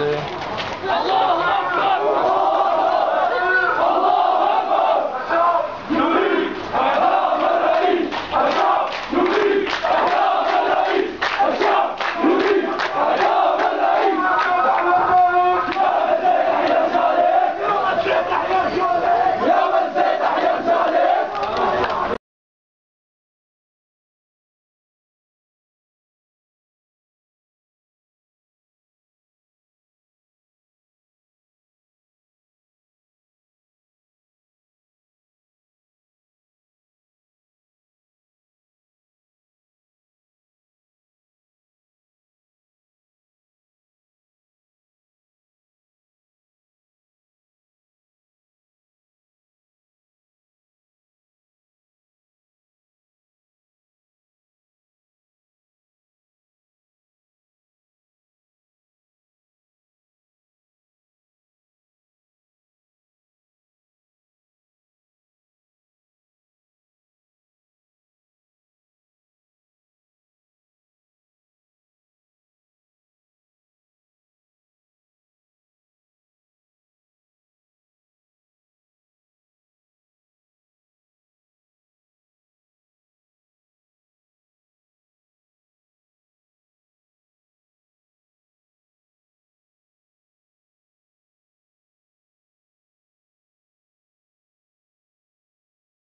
fazer.